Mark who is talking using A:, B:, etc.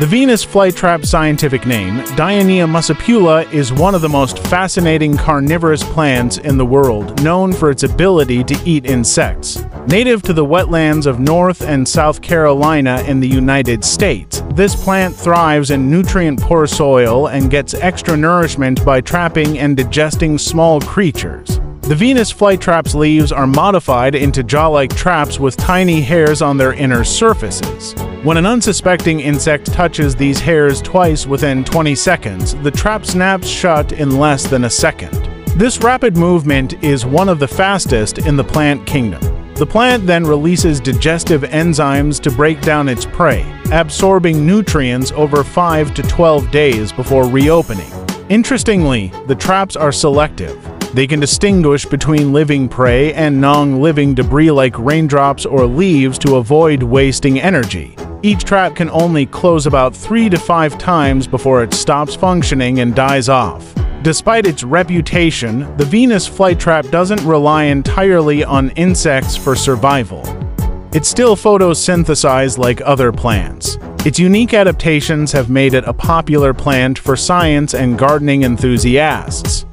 A: The Venus flytrap scientific name, Dionaea muscipula, is one of the most fascinating carnivorous plants in the world, known for its ability to eat insects. Native to the wetlands of North and South Carolina in the United States, this plant thrives in nutrient-poor soil and gets extra nourishment by trapping and digesting small creatures. The Venus flytrap's leaves are modified into jaw-like traps with tiny hairs on their inner surfaces. When an unsuspecting insect touches these hairs twice within 20 seconds, the trap snaps shut in less than a second. This rapid movement is one of the fastest in the plant kingdom. The plant then releases digestive enzymes to break down its prey, absorbing nutrients over 5 to 12 days before reopening. Interestingly, the traps are selective. They can distinguish between living prey and non-living debris like raindrops or leaves to avoid wasting energy. Each trap can only close about 3 to 5 times before it stops functioning and dies off. Despite its reputation, the Venus flytrap doesn't rely entirely on insects for survival. It still photosynthesizes like other plants. Its unique adaptations have made it a popular plant for science and gardening enthusiasts.